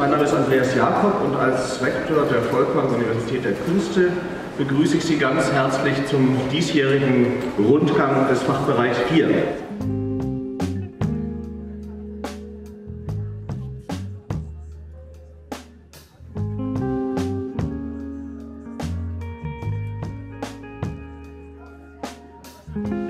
Mein Name ist Andreas Jakob und als Rektor der Volkwang Universität der Künste begrüße ich Sie ganz herzlich zum diesjährigen Rundgang des Fachbereichs 4. Musik